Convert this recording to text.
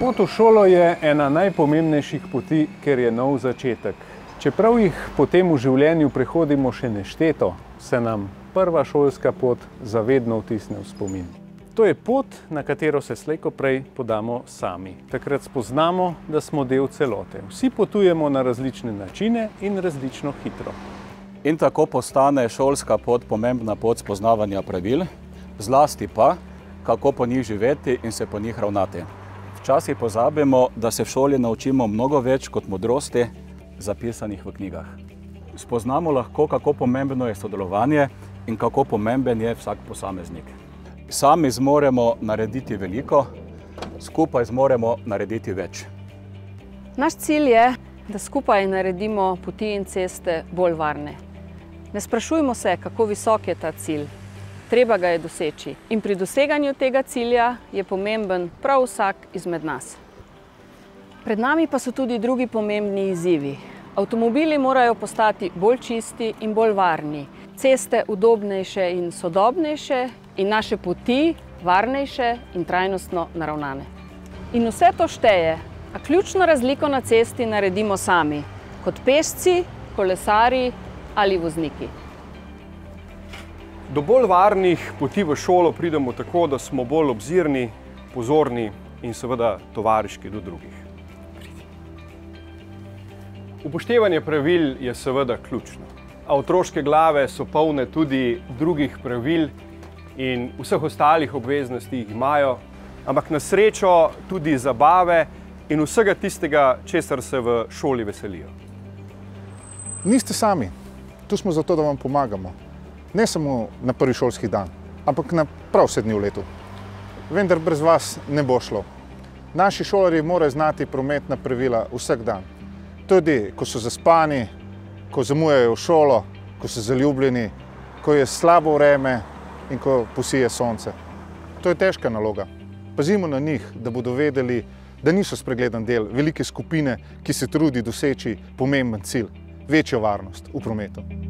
Pot v šolo je ena najpomembnejših poti, ker je nov začetek. Čeprav jih potem v življenju prehodimo še nešteto, se nam prva šolska pot zavedno vtisne v spomin. To je pot, na katero se slejko prej podamo sami. Takrat spoznamo, da smo del celote. Vsi potujemo na različne načine in različno hitro. In tako postane šolska pot pomembna pot spoznavanja pravil, zlasti pa, kako po njih živeti in se po njih ravnati. Včasih pozabimo, da se v šoli naučimo mnogo več kot modrosti, zapisanih v knjigah. Spoznamo lahko, kako pomembno je sodelovanje in kako pomemben je vsak posameznik. Sami zmoremo narediti veliko, skupaj zmoremo narediti več. Naš cilj je, da skupaj naredimo poti in ceste bolj varne. Ne sprašujmo se, kako visok je ta cilj. Treba ga je doseči. In pri doseganju tega cilja je pomemben prav vsak izmed nas. Pred nami pa so tudi drugi pomembni izzivi. Avtomobili morajo postati bolj čisti in bolj varni, ceste udobnejše in sodobnejše in naše poti varnejše in trajnostno naravnane. In vse to šteje, a ključno razliko na cesti naredimo sami, kot pešci, kolesari ali vozniki. Do bolj varnih poti v šolo pridemo tako, da smo bolj obzirni, pozorni in seveda tovariški do drugih. Upoštevanje pravil je seveda ključno. A otroške glave so polne tudi drugih pravil in vseh ostalih obveznosti jih imajo, ampak na srečo tudi zabave in vsega tistega, česar se v šoli veselijo. Niste sami. Tu smo zato, da vam pomagamo. Ne samo na prvi šolski dan, ampak na prav vse dni v letu. Vendar brez vas ne bo šlo. Naši šolarji morajo znati prometna pravila vsak dan. Tudi, ko so zaspani, ko zamujajo v šolo, ko so zaljubljeni, ko je slabo vreme in ko posije sonce. To je težka naloga. Pazimo na njih, da bodo vedeli, da niso spregledan del velike skupine, ki se trudi doseči pomemben cilj, večjo varnost v prometu.